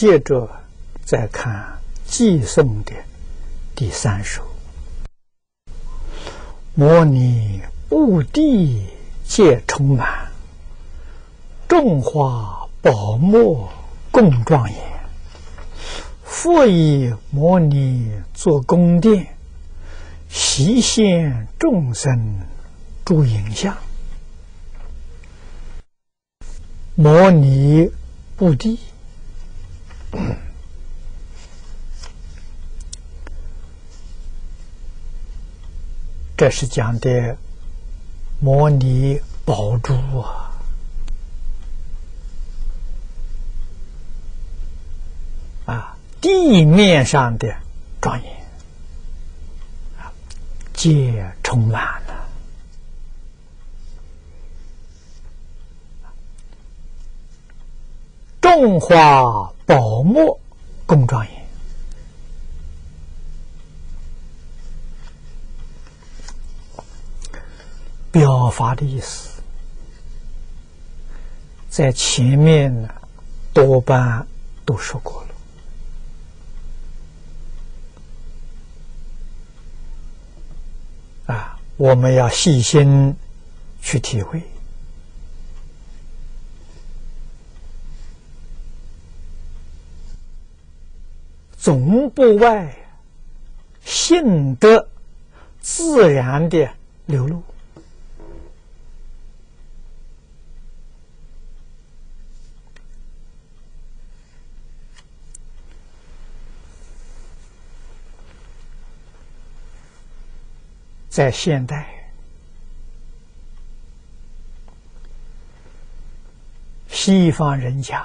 接着再看寄送的第三首：摩尼布地皆充满，众花宝木共庄严。复以摩尼作宫殿，悉现众生诸影像。摩尼布地。这是讲的摩尼宝珠啊，啊，地面上的庄严啊，皆充满了。种花宝墨共庄严，表法的意思，在前面呢多半都说过了，啊，我们要细心去体会。总不外性德自然的流露在现代西方人讲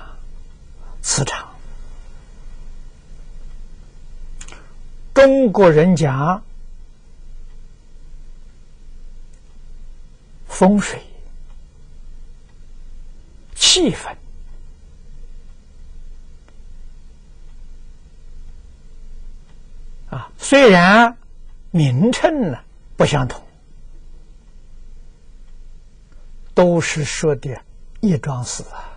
磁场。中国人讲风水、气氛啊，虽然名称呢不相同，都是说的一桩事啊。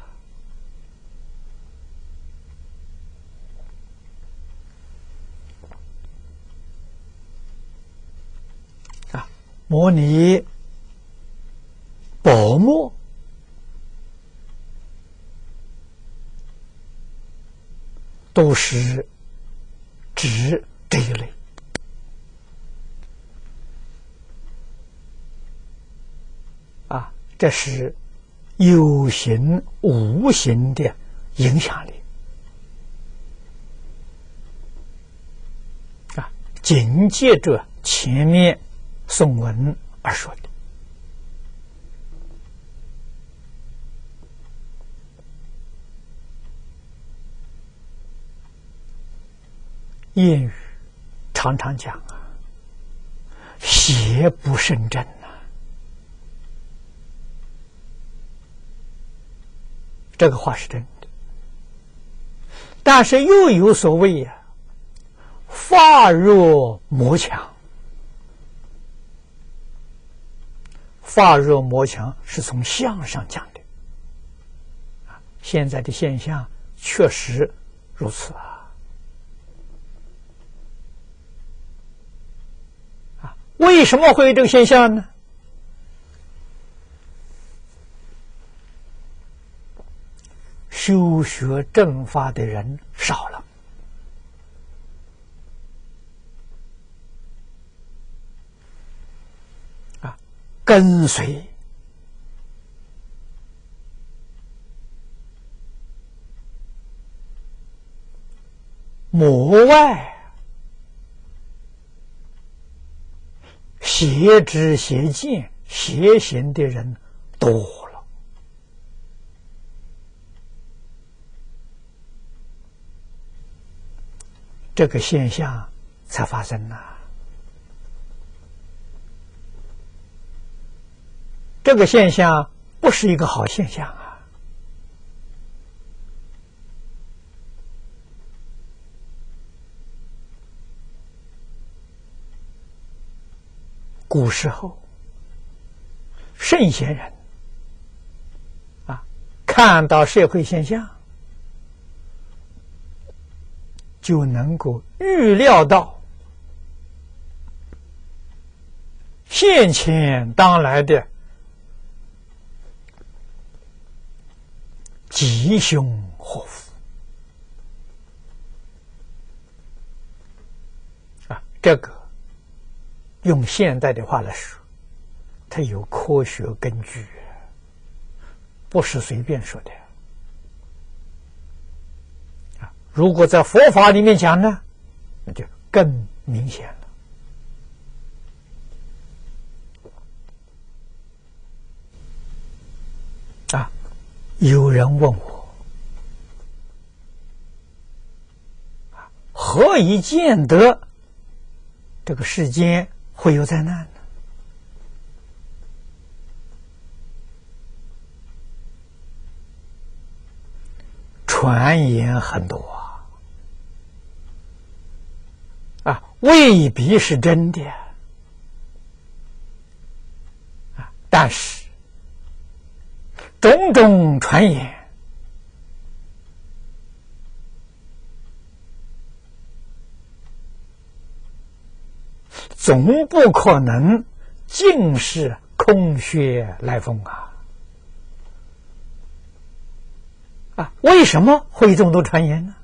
模拟宝墨都是指这一类啊，这是有形无形的影响力啊，紧接着前面。宋文而说的谚语，常常讲啊，“邪不胜正”呐，这个话是真的。但是又有所谓呀，“发若魔强”。发热魔强是从相上讲的，啊，现在的现象确实如此啊，啊，为什么会有这个现象呢？修学正法的人少了。跟随魔外邪知邪见邪行的人多了，这个现象才发生呢。这个现象不是一个好现象啊！古时候，圣贤人啊，看到社会现象，就能够预料到现前当来的吉凶祸福啊！这个用现代的话来说，它有科学根据，不是随便说的啊。如果在佛法里面讲呢，那就更明显了。啊，有人问我，何以见得这个世间会有灾难呢？传言很多啊。未必是真的啊！但是种种传言总不可能尽是空穴来风啊！啊，为什么会这么多传言呢？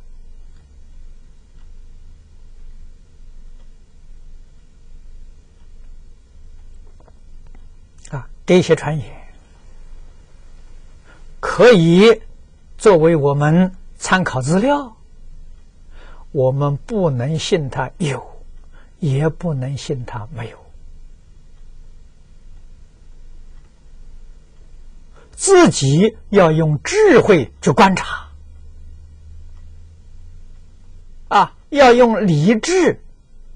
啊这些传言可以作为我们参考资料，我们不能信他有，也不能信他没有，自己要用智慧去观察，啊，要用理智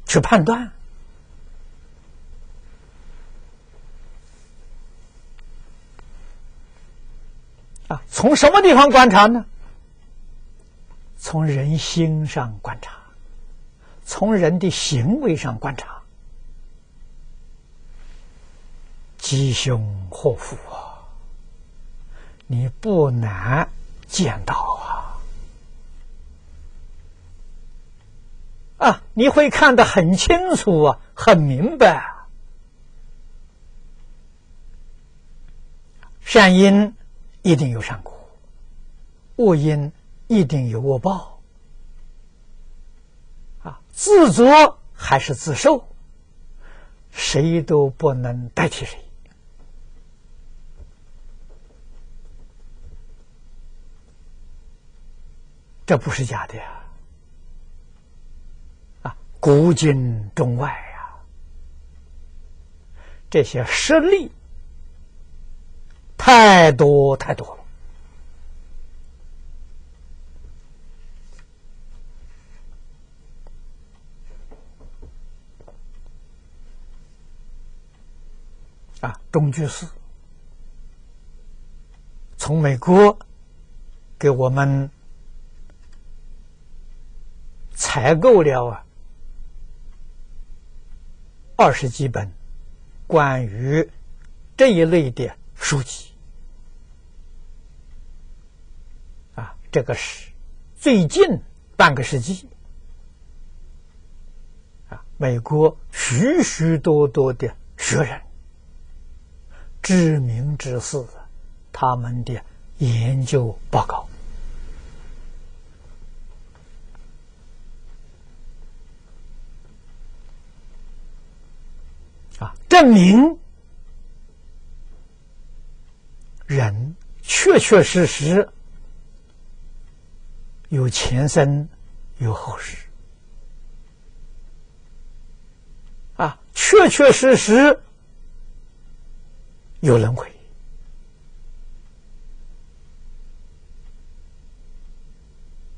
去判断。啊，从什么地方观察呢？从人心上观察，从人的行为上观察，吉凶祸福啊，你不难见到啊！啊，你会看得很清楚啊，很明白，善因。一定有善果，恶因一定有恶报。啊，自作还是自受，谁都不能代替谁。这不是假的呀！啊，古今中外呀，这些实例。太多太多了啊！中居士从美国给我们采购了啊二十几本关于这一类的书籍。这个是最近半个世纪啊，美国许许多多的学人、知名之士，他们的研究报告啊，证明人确确实实。有前生，有后世，啊，确确实实有轮回，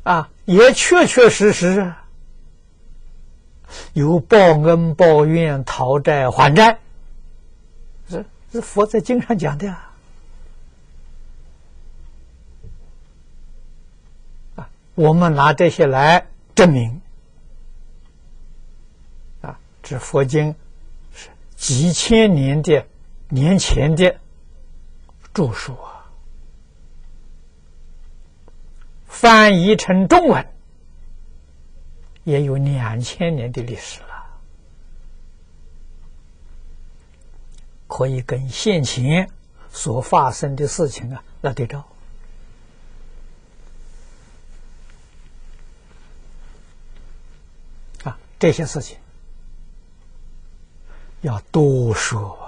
啊，也确确实实有报恩报怨、讨债还债，是是佛在经上讲的啊。我们拿这些来证明，啊，这佛经是几千年的年前的著述啊，翻译成中文，也有两千年的历史了，可以跟现前所发生的事情啊来对照。啊，这些事情要多说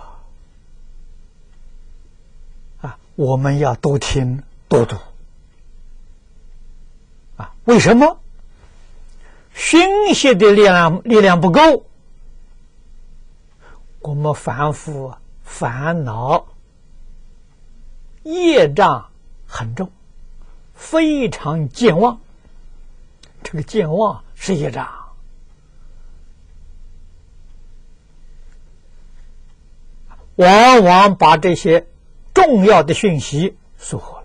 啊，我们要多听多读啊，为什么？熏习的力量力量不够，我们反复烦恼业障很重，非常健忘。这个健忘是业障，往往把这些重要的讯息疏忽。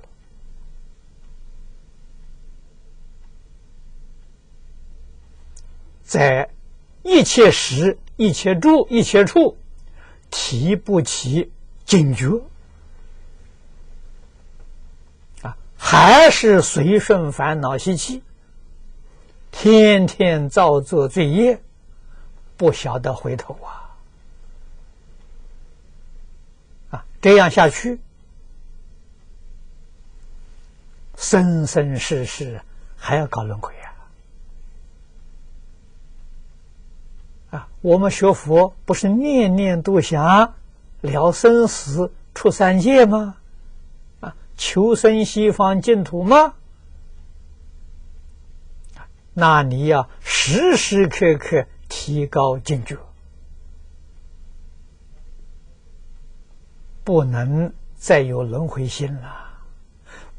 在一切时、一切住、一切处，提不起警觉啊，还是随顺烦恼习气，天天造作罪业，不晓得回头啊！啊，这样下去，生生世世还要搞轮回。啊，我们学佛不是念念都想了生死、出三界吗？啊，求生西方净土吗？那你要时时刻刻提高警觉，不能再有轮回心了，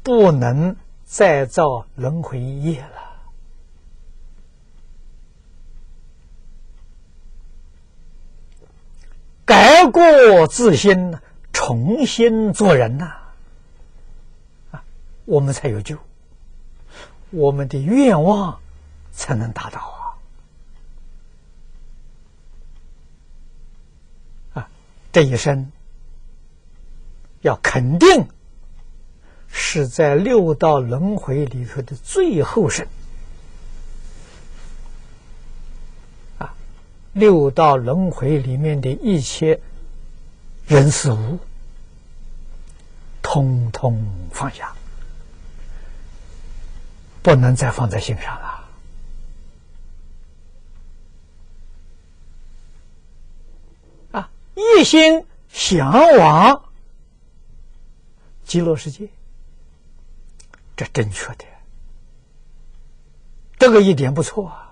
不能再造轮回业了。改过自新，重新做人呐！啊，我们才有救，我们的愿望才能达到啊！啊，这一生要肯定是在六道轮回里头的最后生。六道轮回里面的一切人事物，通通放下，不能再放在心上了。啊，一心向往极乐世界，这正确的，这个一点不错啊。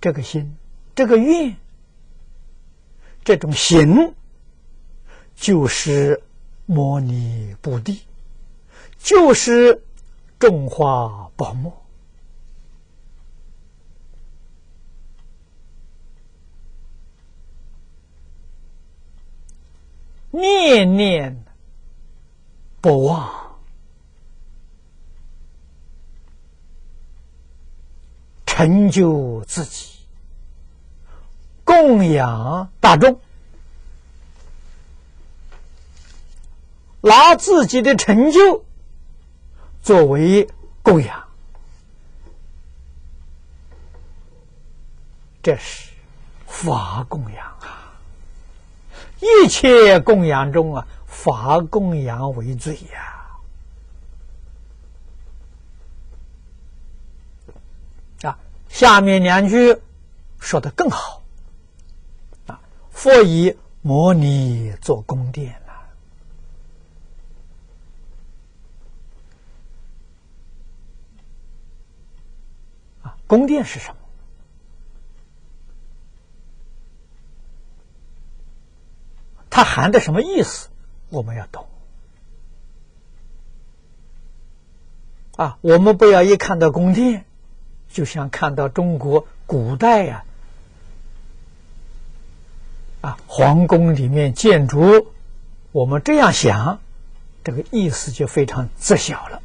这个心，这个愿，这种行，就是摩尼布地，就是种花宝墨，念念不忘。成就自己，供养大众，拿自己的成就作为供养，这是法供养！一切供养中啊，法供养为最呀。啊下面两句说的更好啊！佛以摩尼做宫殿了啊！宫殿是什么？它含的什么意思？我们要懂啊！我们不要一看到宫殿。就像看到中国古代呀，啊，皇宫里面建筑，我们这样想，这个意思就非常窄小了。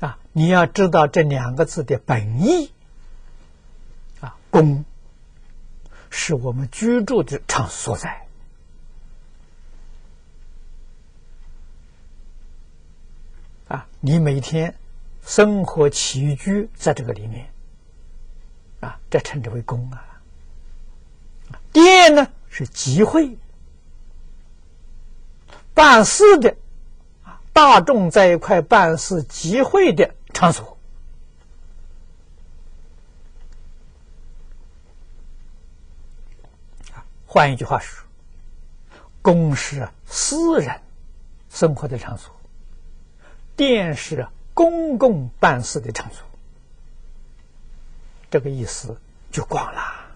啊，你要知道这两个字的本意，啊，宫是我们居住的场所在，啊，你每天生活起居在这个里面，啊，这称之为公啊。殿呢是集会、办事的啊，大众在一块办事集会的场所。换一句话说，公是私人生活的场所，殿是公共办事的场所。这个意思就广了。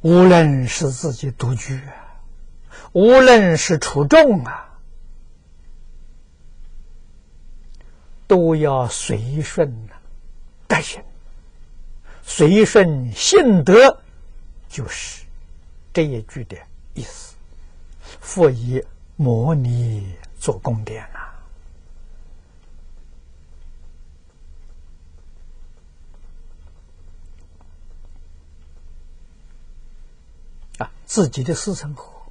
无论是自己独居，无论是出众啊，都要随顺呐。行，随顺性德，就是这一句的意思。复以模拟做宫殿呐，啊，自己的私生活，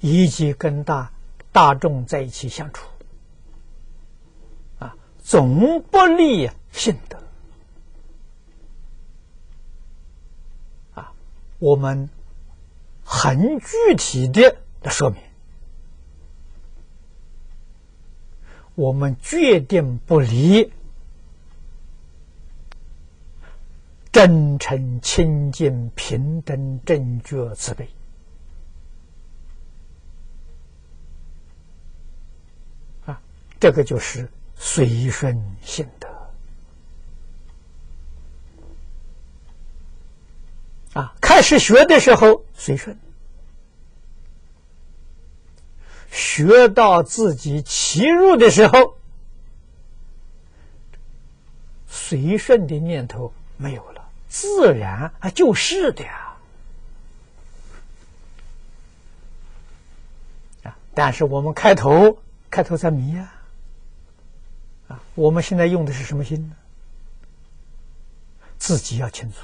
以及跟大大众在一起相处，啊，总不利性德。我们很具体的说明，我们决定不离真诚、清净、平等、正觉、慈悲。啊，这个就是随顺性德。啊，开始学的时候随顺，学到自己起入的时候，随顺的念头没有了，自然啊就是的呀。啊，但是我们开头开头在迷呀，啊，我们现在用的是什么心呢？自己要清楚。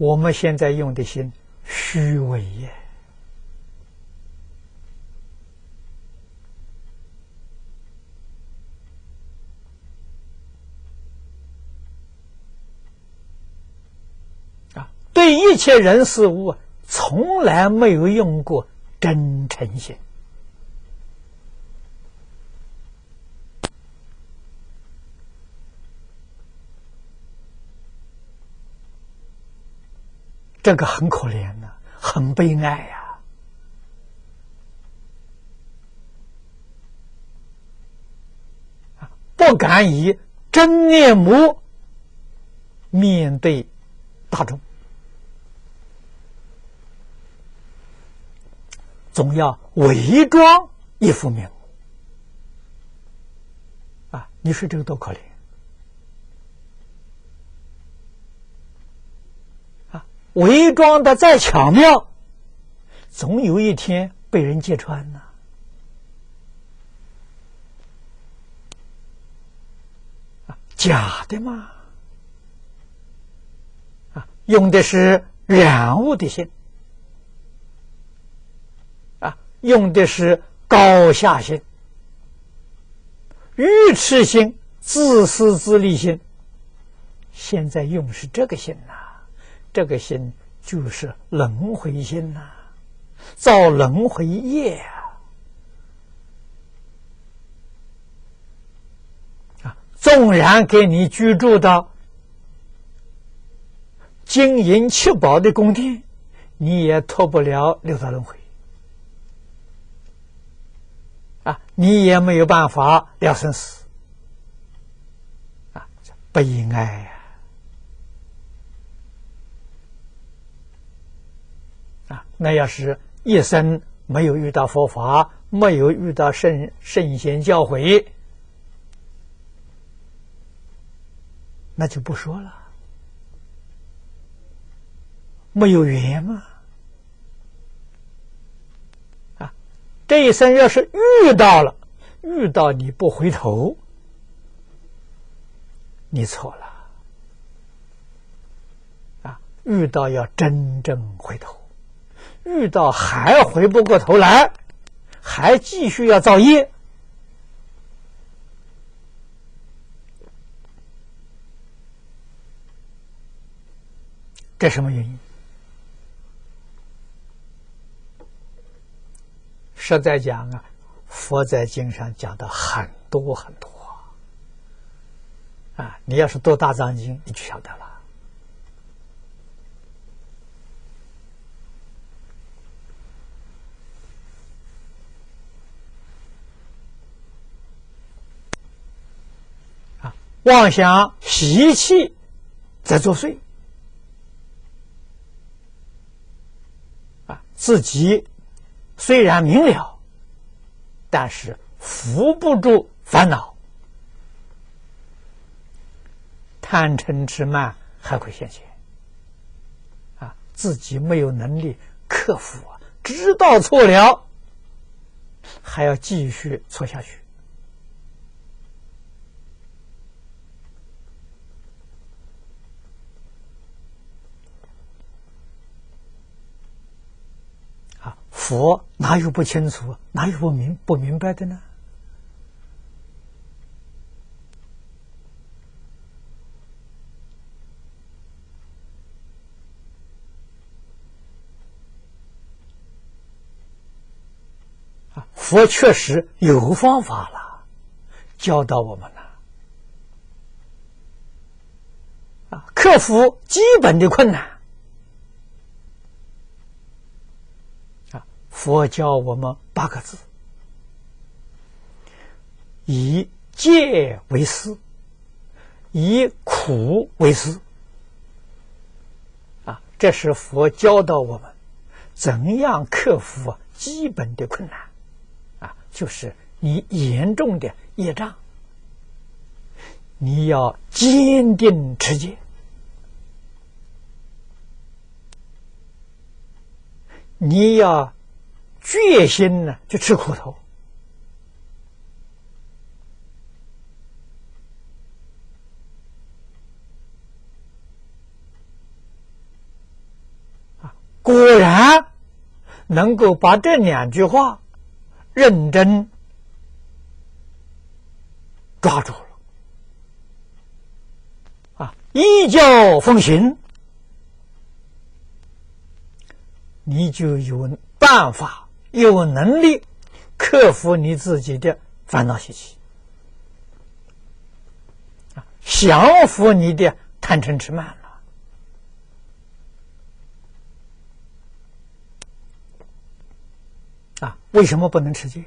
我们现在用的心虚伪耶，啊，对一切人事物从来没有用过真诚心。这个很可怜呐，很悲哀呀！不敢以真面目面对大众，总要伪装一副面目啊！你说这个多可怜！伪装的再巧妙，总有一天被人揭穿呐！啊，假的嘛！啊，用的是染物的心，啊，用的是高下心、愚痴心、自私自利心。现在用是这个心呐。这个心就是轮回心呐，造轮回业啊！纵然给你居住到金银七宝的宫殿，你也脱不了六道轮回啊！你也没有办法了生死啊！悲哀呀！那要是一生没有遇到佛法，没有遇到圣圣贤教诲，那就不说了。没有缘嘛？啊，这一生要是遇到了，遇到你不回头，你错了。遇到要真正回头，遇到还回不过头来，还继续要造业，这什么原因？实在讲啊，佛在经上讲的很多很多啊，你要是读大藏经，你就晓得了。妄想习气在作祟，啊，自己。虽然明了，但是扶不住烦恼，贪嗔痴慢还会现前。啊，自己没有能力克服，知道错了，还要继续错下去。佛哪有不清楚？哪有不明不明白的呢？佛确实有方法了，教导我们了。啊，克服基本的困难。佛教我们八个字：以戒为师，以苦为师。啊，这是佛教导我们怎样克服基本的困难。啊，就是你严重的业障，你要坚定持戒，你要。决心呢，就吃苦头！果然能够把这两句话认真抓住了啊！依教奉行，你就有办法。有能力克服你自己的烦恼习气，啊，降服你的贪嗔痴慢了，啊，为什么不能持戒？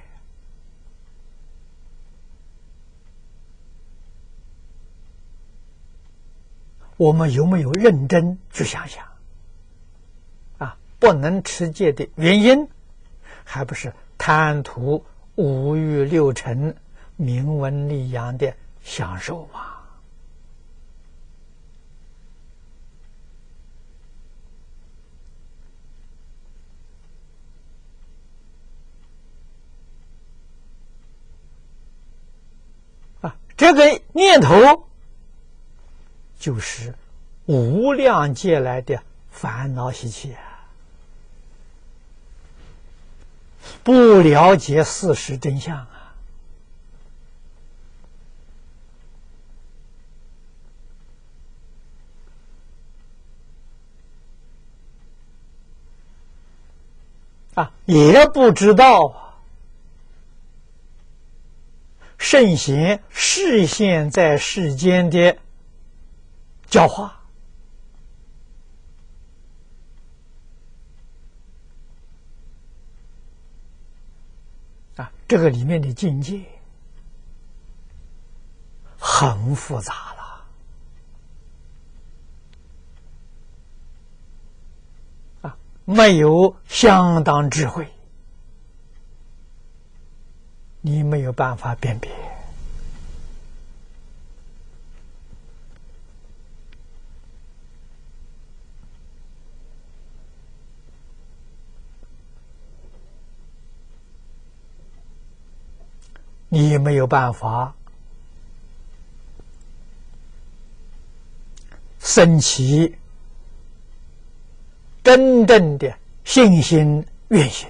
我们有没有认真去想想？啊，不能持戒的原因？还不是贪图五欲六尘名闻利养的享受吗？啊，这个念头就是无量劫来的烦恼习气啊。不了解事实真相啊！啊，也不知道啊圣贤示现在世间的教化。这个里面的境界很复杂了啊！没有相当智慧，你没有办法辨别。你没有办法升起真正的信心愿心。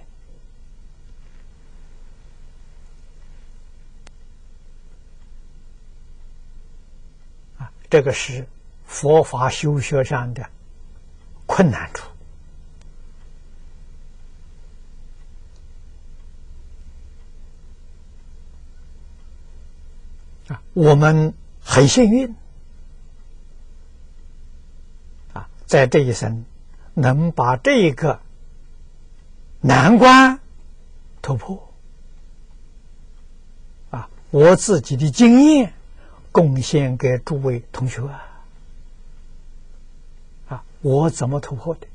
啊，这个是佛法修学上的困难处。我们很幸运啊。在这一生，能把这一个难关突破，啊，我自己的经验贡献给诸位同学啊，啊，我怎么突破的？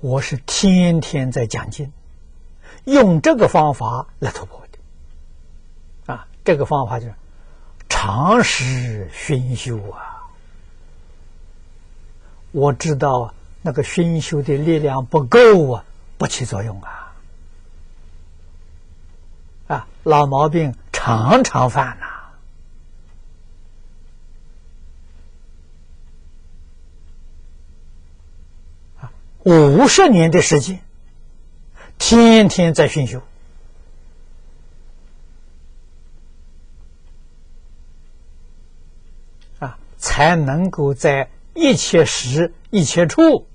我是天天在讲经，用这个方法来突破的，啊，这个方法就是。常时熏修啊！我知道那个熏修的力量不够啊，不起作用啊！啊，老毛病常常犯呐！啊，五十年的时间，天天在熏修。才能够在一切时、一切处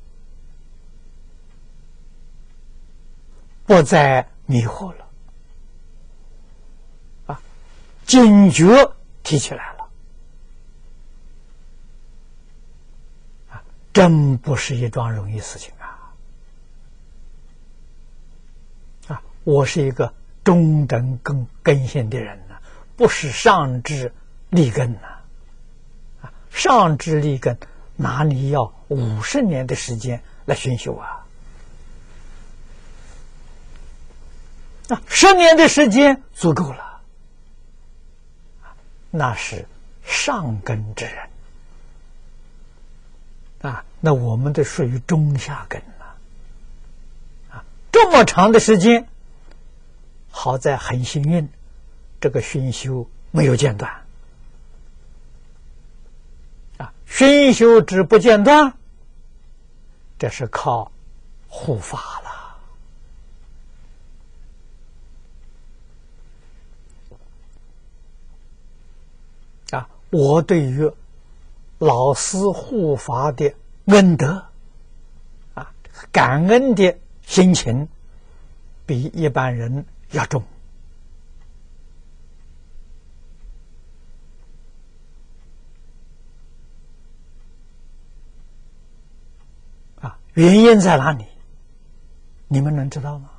不再迷惑了，啊，警觉提起来了，啊，真不是一桩容易事情！啊，我是一个中等根根性的人呢，不是上至立根呐。啊上智立根，哪里要五十年的时间来熏修啊？啊，十年的时间足够了。那是上根之人啊，那我们的属于中下根了。啊，这么长的时间，好在很幸运，这个熏修没有间断。啊熏修之不间断，这是靠护法了。啊，我对于老师护法的恩德，啊，感恩的心情，比一般人要重。原因在哪里？你们能知道吗？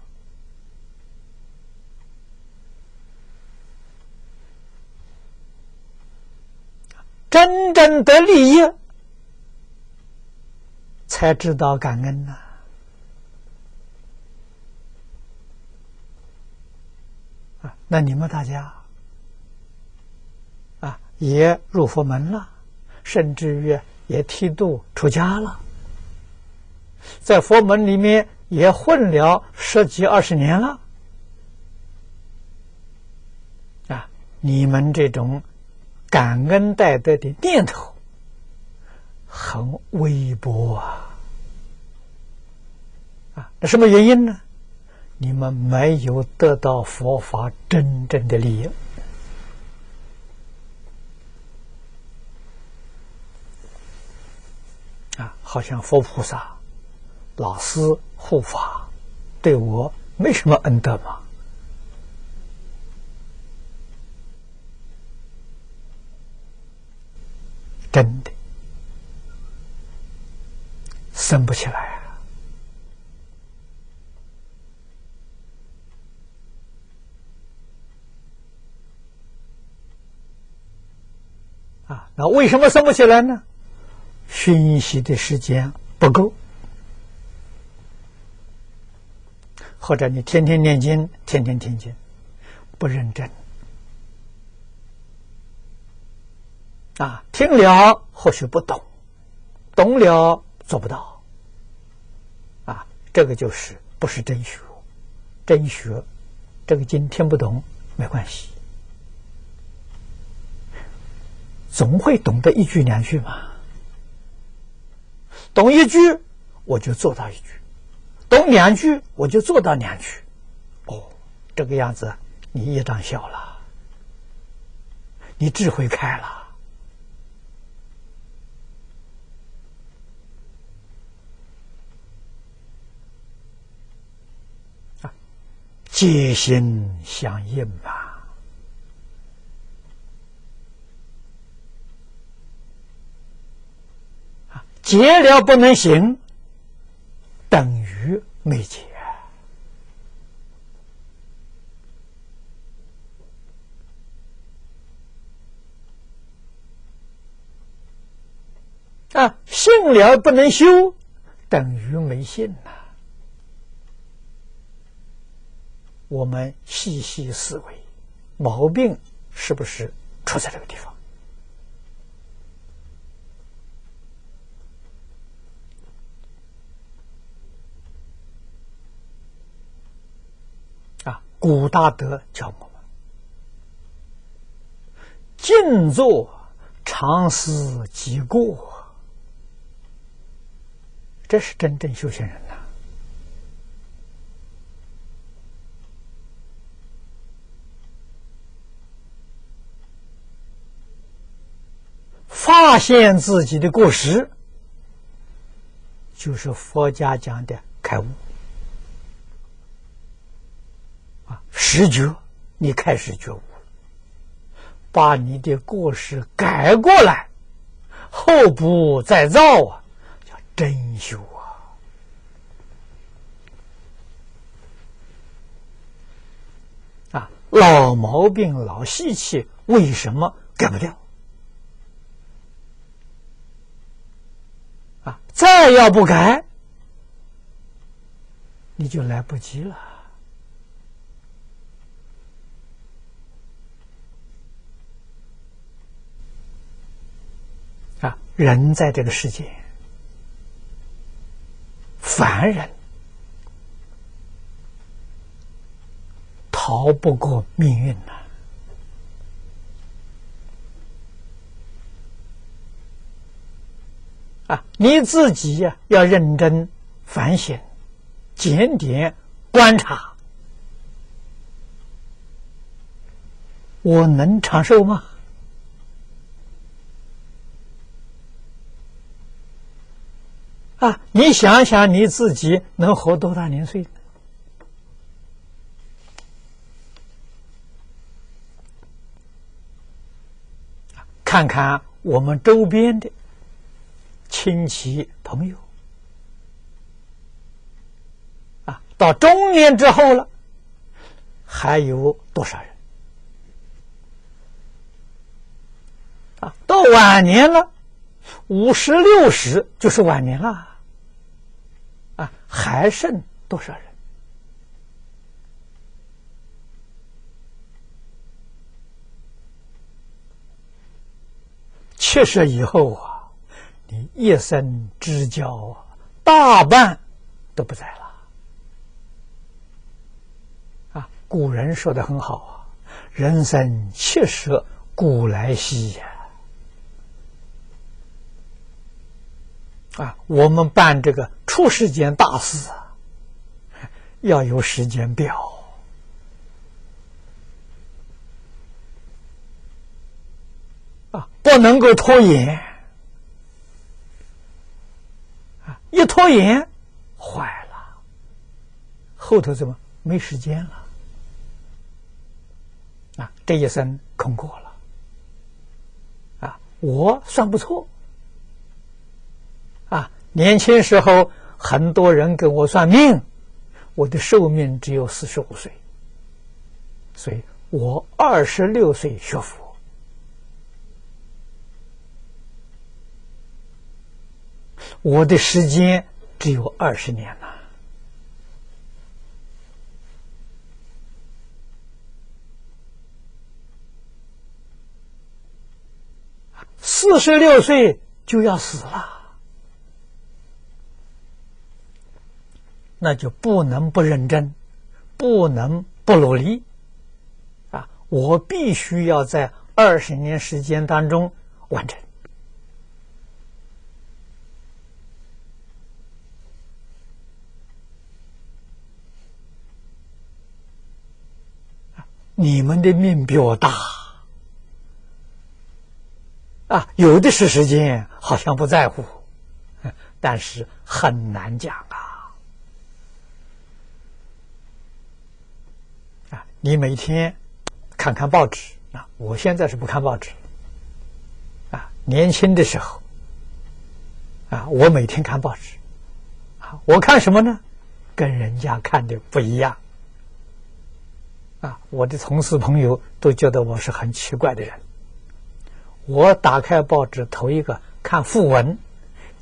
真正得利益，才知道感恩呐！那你们大家啊，也入佛门了，甚至于也剃度出家了。在佛门里面也混了十几二十年了，啊！你们这种感恩戴德的念头很微薄啊！啊，那什么原因呢？你们没有得到佛法真正的利益啊！好像佛菩萨。老师护法对我没什么恩德吗？真的生不起来啊！啊，那为什么生不起来呢？熏习的时间不够。或者你天天念经，天天听经，不认真啊！听了或许不懂，懂了做不到啊！这个就是不是真学，真学这个经听不懂没关系，总会懂得一句两句嘛。懂一句，我就做到一句；懂两句，我就做到两句。哦，这个样子，你业障小了，你智慧开了。戒心相应吧，结，了不能行，等于没结啊，信了不能修，等于没信呐。我们细细思维，毛病是不是出在这个地方？啊，古大德教我们：静坐常思己过，这是真正修行人呐。发现自己的过失，就是佛家讲的开悟啊，实觉，你开始觉悟，把你的过失改过来，后不再造啊，叫真修啊！啊，老毛病、老习气，为什么改不掉？啊再要不改，你就来不及了。啊，人在这个世界，凡人逃不过命运呐。啊，你自己呀要认真反省、检点、观察，我能长寿吗？啊，你想想你自己能活多大年岁？看看我们周边的。亲戚朋友啊，到中年之后了，还有多少人啊？到晚年了，五十六十就是晚年了啊，还剩多少人？七十以后啊。你一生之交啊，大半都不在了。啊，古人说的很好啊，“人生七十古来稀呀。”啊，我们办这个出世间大事啊，要有时间表啊，不能够拖延啊。一拖延，坏了，后头怎么没时间了？啊，这一生空过了。啊，我算不错。年轻时候很多人给我算命，我的寿命只有四十五岁，所以我二十六岁学佛。我的时间只有二十年了，四十六岁就要死了，那就不能不认真，不能不努力啊！我必须要在二十年时间当中完成。你们的命比我大啊，有的是时间，好像不在乎，但是很难讲啊！啊，你每天看看报纸啊，我现在是不看报纸啊。年轻的时候啊，我每天看报纸啊，我看什么呢？跟人家看的不一样。啊，我的同事朋友都觉得我是很奇怪的人。我打开报纸，头一个看副文，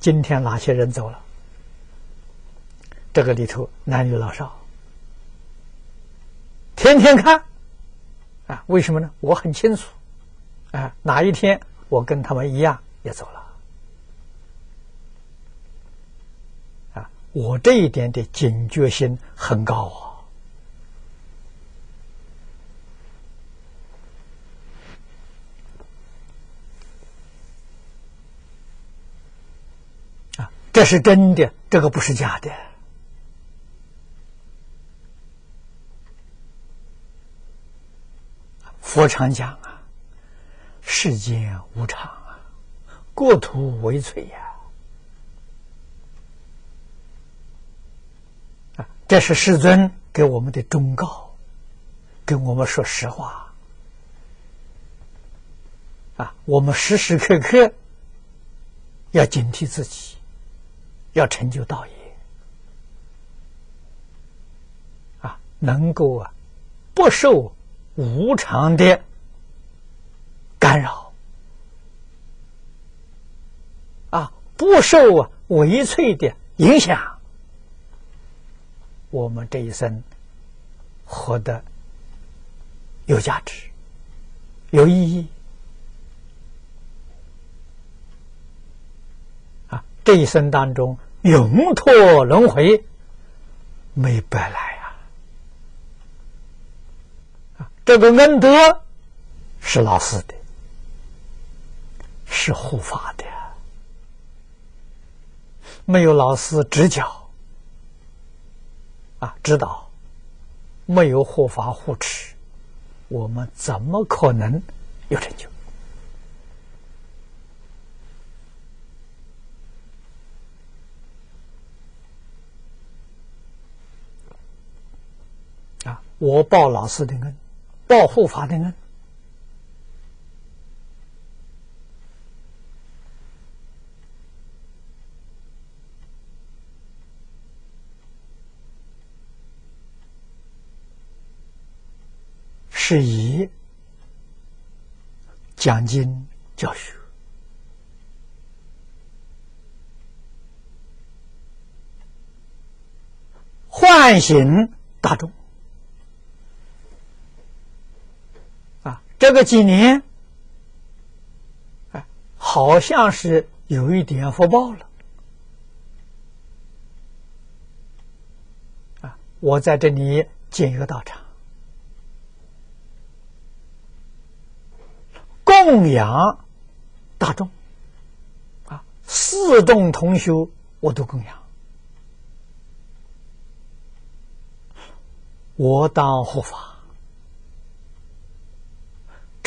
今天哪些人走了？这个里头男女老少，天天看。啊，为什么呢？我很清楚，啊，哪一天我跟他们一样也走了。啊，我这一点的警觉性很高啊。这是真的，这个不是假的。佛常讲啊，世间无常啊，过途为摧呀。啊，这是世尊给我们的忠告，跟我们说实话。啊，我们时时刻刻要警惕自己。要成就道业啊，能够啊不受无常的干扰啊，不受啊微脆的影响，我们这一生活得有价值、有意义啊。这一生当中，永脱轮回，没白来呀！啊，这个恩德是老师的，是护法的。没有老师指教，啊，指导，没有护法护持，我们怎么可能有成就？我报老师的恩，报护法的恩，是以讲经教学，唤醒大众。这个几年，哎，好像是有一点福报了。啊，我在这里建一个道场，供养大众，啊，四众同修我都供养，我当护法。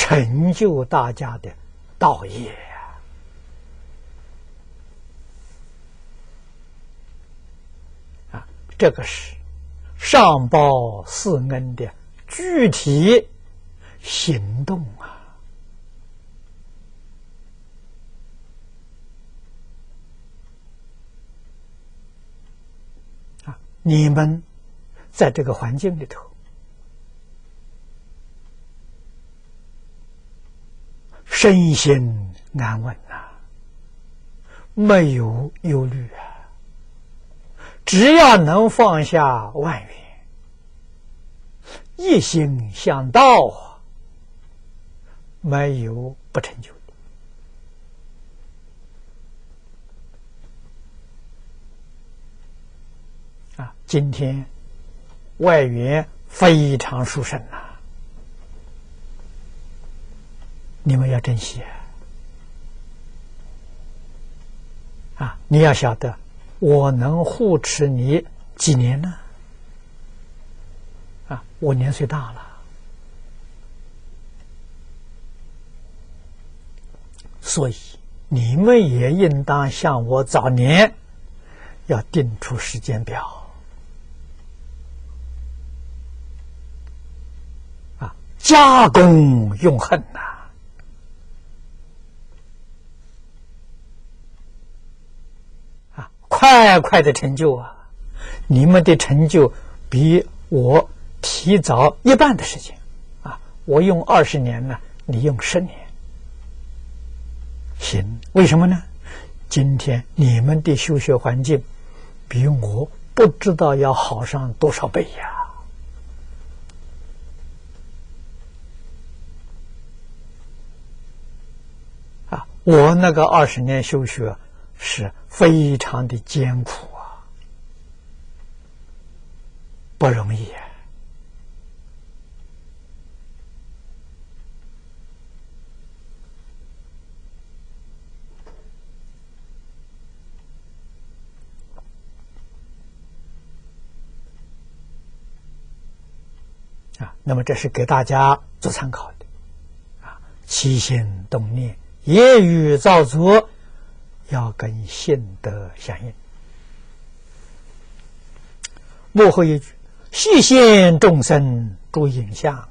成就大家的道业啊！这个是上报四恩的具体行动啊！啊，你们在这个环境里头。身心安稳呐，没有忧虑啊。只要能放下万缘，一心向道，没有不成就的。啊，今天外缘非常殊胜呐。你们要珍惜啊你要晓得，我能护持你几年呢？啊，我年岁大了，所以你们也应当像我早年，要定出时间表。啊，加功用恨呐！太快的成就啊！你们的成就比我提早一半的时间啊！我用二十年呢，你用十年，行？为什么呢？今天你们的修学环境比我不知道要好上多少倍呀！啊，我那个二十年修学是。非常的艰苦啊，不容易啊！啊那么这是给大家做参考的啊，起心动念，言语造作。要跟性德相应。幕后一句：细现众生诸影像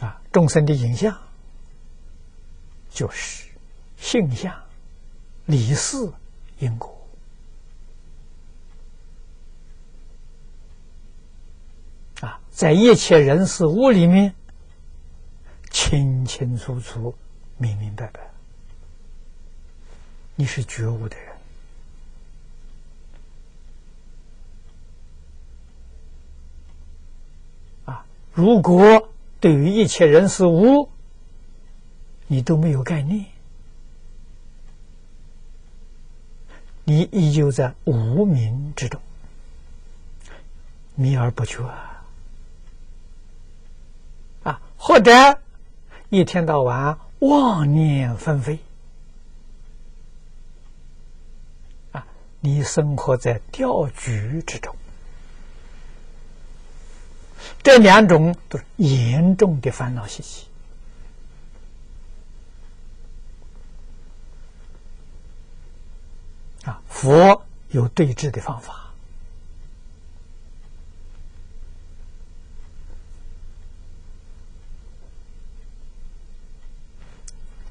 啊，众生的影像就是性相、理事、因果啊，在一切人事物里面。清清楚楚、明明白白，你是觉悟的人啊！如果对于一切人事物，你都没有概念，你依旧在无名之中，迷而不觉啊，或者。一天到晚妄念纷飞，啊！你生活在钓局之中，这两种都是严重的烦恼习气。啊，佛有对治的方法。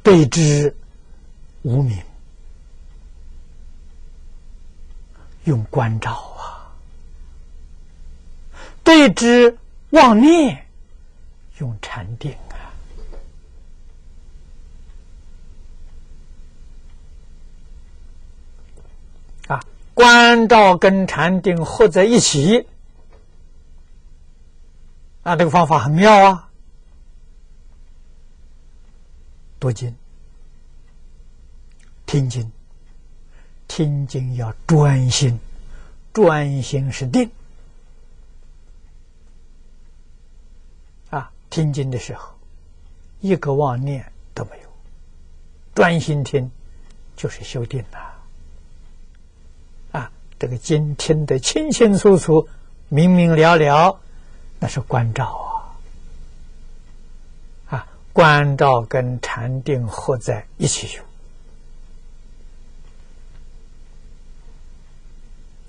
对之无名，用关照啊；对之妄念，用禅定啊。啊，关照跟禅定合在一起，啊，这个方法很妙啊。读经、听经，听经要专心，专心是定。啊，听经的时候，一个妄念都没有，专心听就是修定了。啊，这个经听得清清楚楚、明明了了，那是关照啊。关照跟禅定合在一起修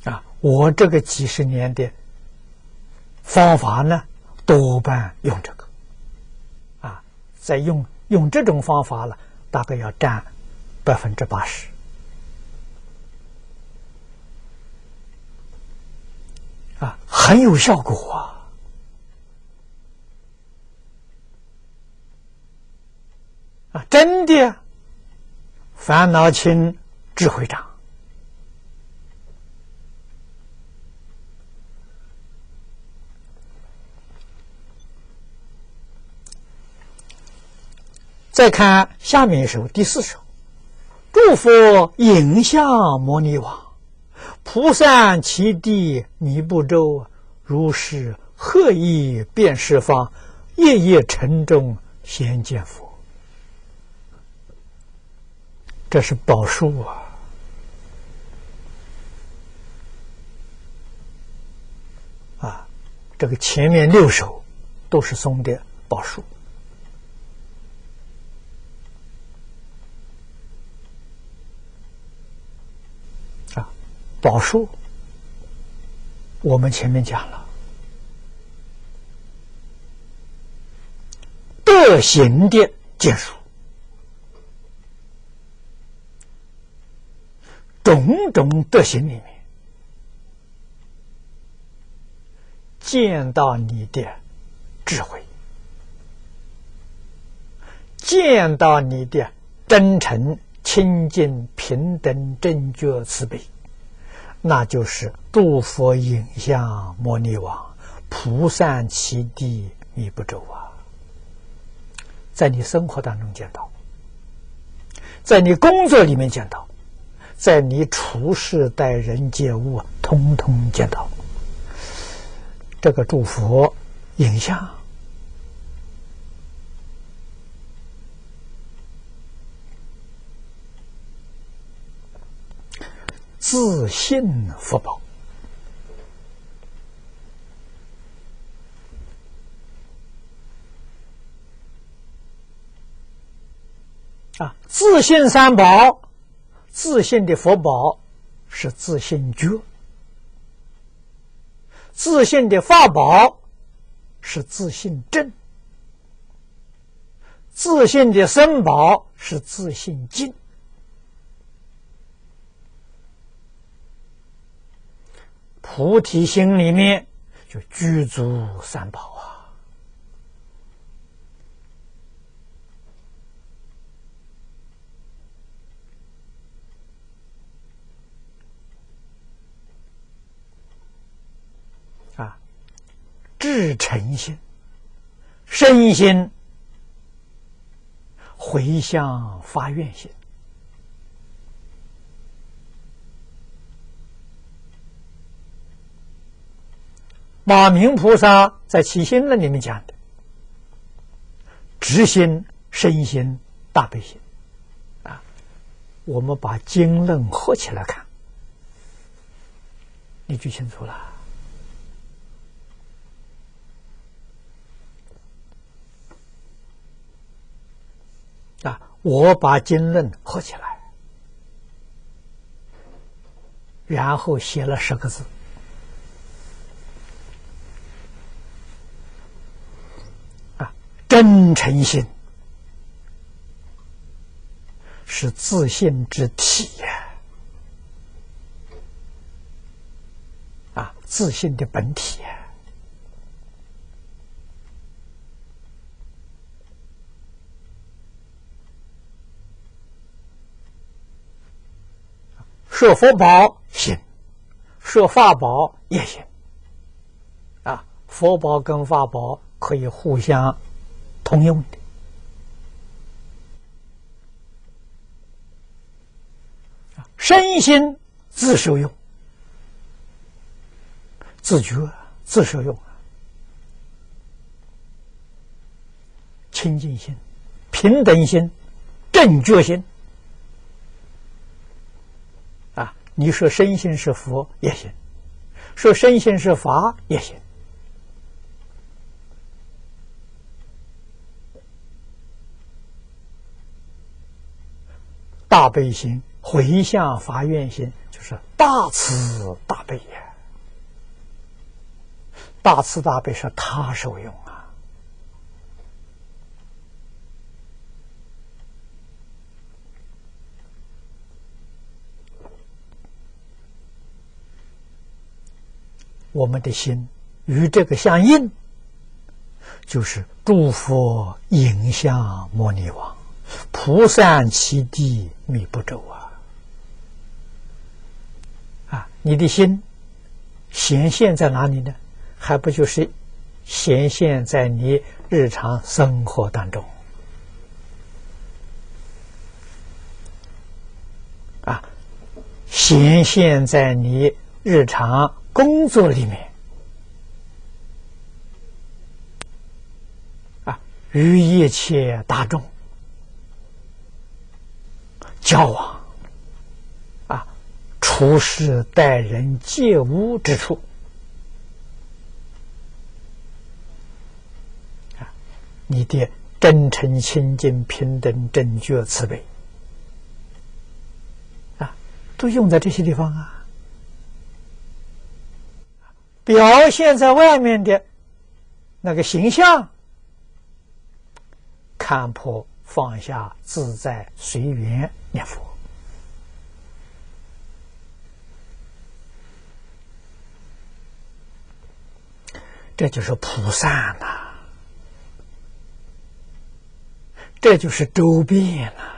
啊！我这个几十年的方法呢，多半用这个啊，在用用这种方法了，大概要占百分之八十啊，很有效果啊。啊，真的，烦恼轻，智慧长。再看下面一首第四首：诸佛影像摩尼王，菩萨其地弥不周，如是何以变十方？夜夜城中先见佛。这是宝树啊！啊，这个前面六首都是松的宝树啊，宝树我们前面讲了，德行的结束。种种德行里面，见到你的智慧，见到你的真诚、清净、平等、正觉、慈悲，那就是诸佛影像摩尼王，菩萨其地弥不周啊！在你生活当中见到，在你工作里面见到。在你处事待人接物，通通见到。这个祝福影像，自信福报。啊，自信三宝。自信的福宝是自信觉，自信的法宝是自信正，自信的身宝是自信净。菩提心里面就具足三宝啊。至诚心、身心、回向发愿心，马明菩萨在《起心论》里面讲的：直心、身心、大悲心。啊，我们把经论合起来看，你就清楚了。啊！我把经论合起来，然后写了十个字：啊，真诚心是自信之体呀！啊，自信的本体。设佛宝行，设法宝也行。啊，佛宝跟法宝可以互相通用的。身心自受用，自觉自受用。清净心、平等心、正觉心。你说身心是佛也行，说身心是法也行。大悲心、回向发愿心，就是大慈大悲呀。大慈大悲是他受用。我们的心与这个相应，就是诸佛影像摩尼王，菩萨其地密不周啊！啊，你的心显现在哪里呢？还不就是显现在你日常生活当中啊？显现在你日常。工作里面。啊，与一切大众。交往。啊，处事待人接物之处。啊，你的真诚、清净、平等、正觉、慈悲。啊，都用在这些地方啊。表现在外面的那个形象，看破放下，自在随缘念佛，这就是菩萨呐，这就是周遍呐。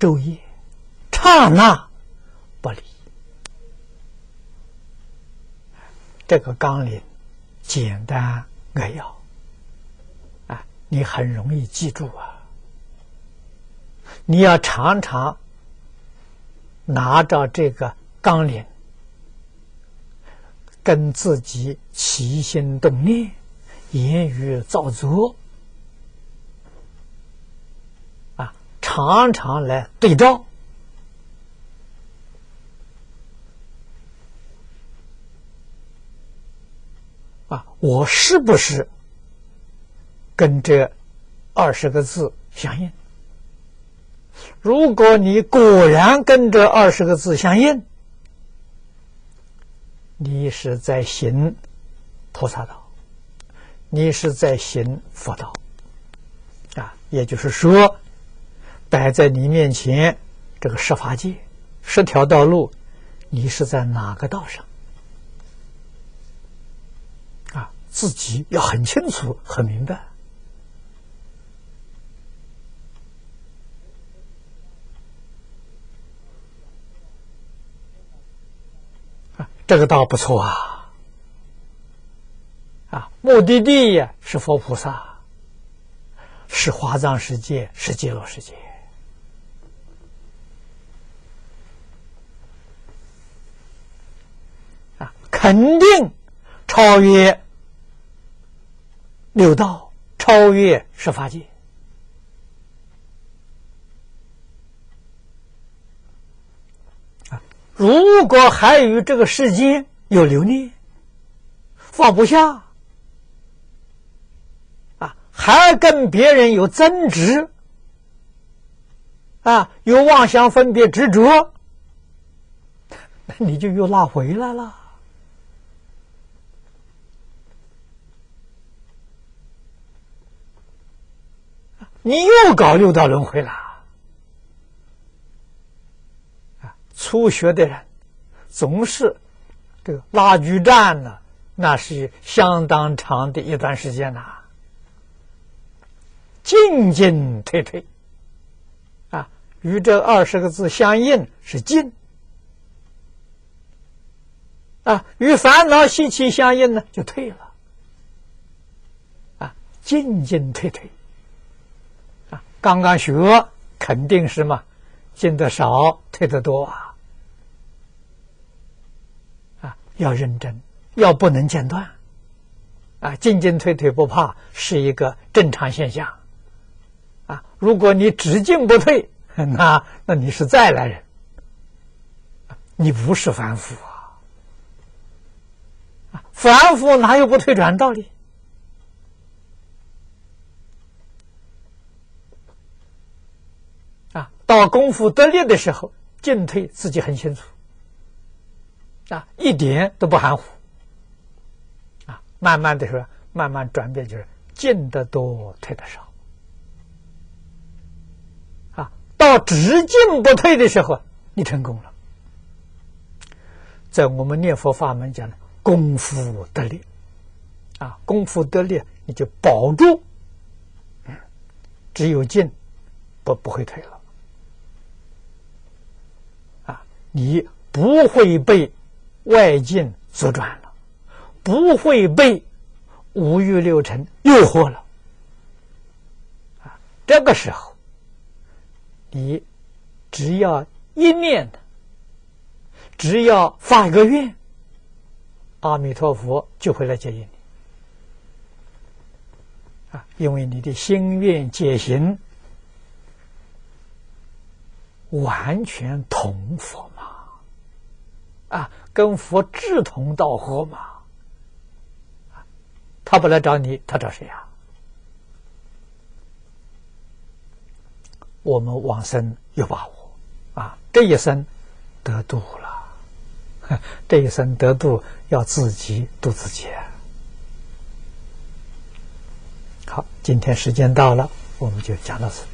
昼夜，刹那不离。这个纲领简单扼要啊，你很容易记住啊。你要常常拿着这个纲领，跟自己齐心动念、言语造作。常常来对照啊，我是不是跟这二十个字相应？如果你果然跟这二十个字相应，你是在行菩萨道，你是在行佛道啊，也就是说。摆在你面前，这个十法界，十条道路，你是在哪个道上？啊，自己要很清楚、很明白。这个道不错啊！啊，目的地呀是佛菩萨，是华藏世界，是极乐世界。肯定超越六道，超越十法界！如果还与这个世间有留恋，放不下啊，还跟别人有争执啊，有妄想分别执着，那你就又拉回来了。你又搞六道轮回了啊！初学的人总是这个拉锯战呢，那是相当长的一段时间呐，进进退退啊，与这二十个字相应是进啊，与烦恼习气相应呢就退了啊，进进退退。刚刚学肯定是嘛，进得少，退得多啊！啊，要认真，要不能间断，啊，进进退退不怕，是一个正常现象。啊，如果你只进不退，那那你是再来人，你不是凡夫啊！凡夫哪有不退转道理？到功夫得力的时候，进退自己很清楚，啊，一点都不含糊，啊，慢慢的说，慢慢转变就是进得多，退得少，啊，到只进不退的时候，你成功了。在我们念佛法门讲的功夫得力，啊，功夫得力，你就保住，只有进，不不会退了。你不会被外境所转了，不会被五欲六尘诱惑了。啊，这个时候，你只要一念的，只要发一个愿，阿弥陀佛就会来接引你啊，因为你的心愿解行完全同佛，啊，跟佛志同道合嘛，他不来找你，他找谁呀？我们往生有把握啊，这一生得度了，这一生得度要自己度自己。好，今天时间到了，我们就讲到此。